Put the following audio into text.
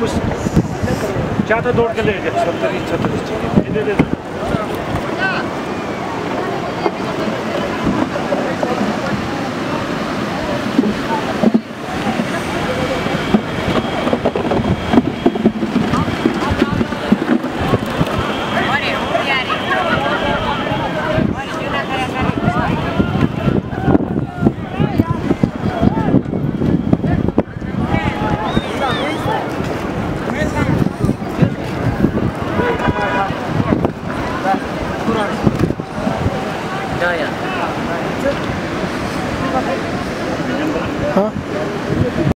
कुछ चाहते दौड़ के ले गए छत्तीस छतरी やばい、